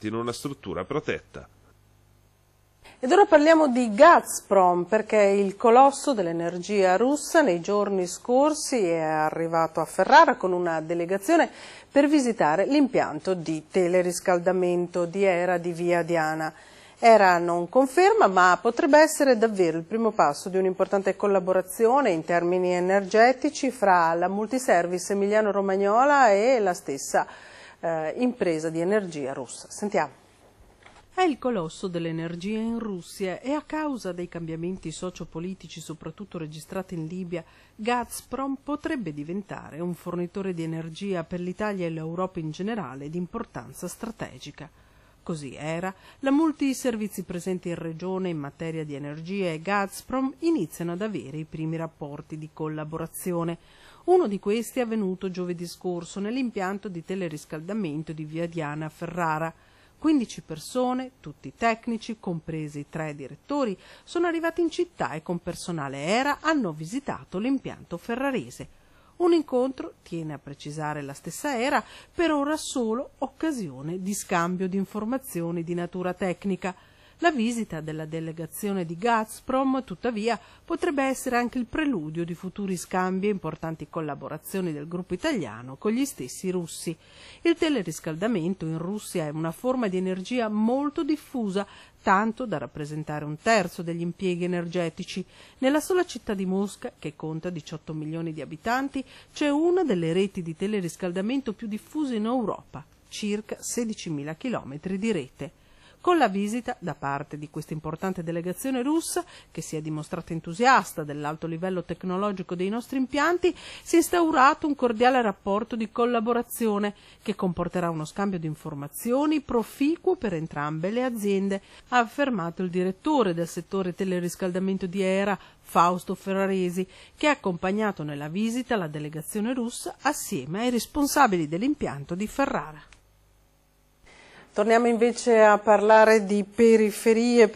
in una struttura protetta. Ed ora parliamo di Gazprom perché il colosso dell'energia russa nei giorni scorsi è arrivato a Ferrara con una delegazione per visitare l'impianto di teleriscaldamento di Era di Via Diana. Era non conferma, ma potrebbe essere davvero il primo passo di un'importante collaborazione in termini energetici fra la multiservice Emiliano Romagnola e la stessa eh, impresa di energia russa. Sentiamo. È il colosso dell'energia in Russia e a causa dei cambiamenti sociopolitici soprattutto registrati in Libia, Gazprom potrebbe diventare un fornitore di energia per l'Italia e l'Europa in generale di importanza strategica. Così era, la multiservizi presenti in regione in materia di energia e Gazprom iniziano ad avere i primi rapporti di collaborazione. Uno di questi è avvenuto giovedì scorso nell'impianto di teleriscaldamento di Via Diana a Ferrara. 15 persone, tutti tecnici, compresi i tre direttori, sono arrivati in città e con personale ERA hanno visitato l'impianto ferrarese. Un incontro, tiene a precisare la stessa ERA, per ora solo occasione di scambio di informazioni di natura tecnica. La visita della delegazione di Gazprom, tuttavia, potrebbe essere anche il preludio di futuri scambi e importanti collaborazioni del gruppo italiano con gli stessi russi. Il teleriscaldamento in Russia è una forma di energia molto diffusa, tanto da rappresentare un terzo degli impieghi energetici. Nella sola città di Mosca, che conta 18 milioni di abitanti, c'è una delle reti di teleriscaldamento più diffuse in Europa, circa 16.000 chilometri di rete. Con la visita da parte di questa importante delegazione russa, che si è dimostrata entusiasta dell'alto livello tecnologico dei nostri impianti, si è instaurato un cordiale rapporto di collaborazione che comporterà uno scambio di informazioni proficuo per entrambe le aziende, ha affermato il direttore del settore teleriscaldamento di Era, Fausto Ferraresi, che ha accompagnato nella visita la delegazione russa assieme ai responsabili dell'impianto di Ferrara. Torniamo invece a parlare di periferie